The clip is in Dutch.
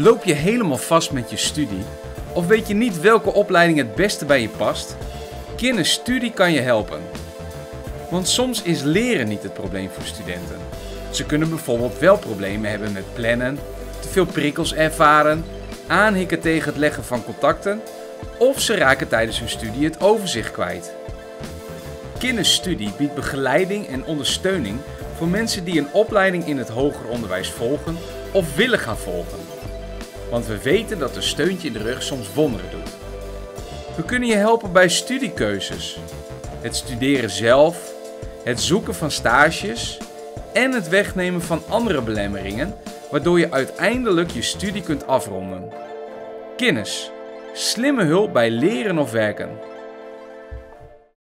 Loop je helemaal vast met je studie? Of weet je niet welke opleiding het beste bij je past? Kinnes Studie kan je helpen. Want soms is leren niet het probleem voor studenten. Ze kunnen bijvoorbeeld wel problemen hebben met plannen, te veel prikkels ervaren, aanhikken tegen het leggen van contacten of ze raken tijdens hun studie het overzicht kwijt. Kinnes Studie biedt begeleiding en ondersteuning voor mensen die een opleiding in het hoger onderwijs volgen of willen gaan volgen. Want we weten dat een steuntje in de rug soms wonderen doet. We kunnen je helpen bij studiekeuzes, het studeren zelf, het zoeken van stages en het wegnemen van andere belemmeringen, waardoor je uiteindelijk je studie kunt afronden. Kennis, slimme hulp bij leren of werken.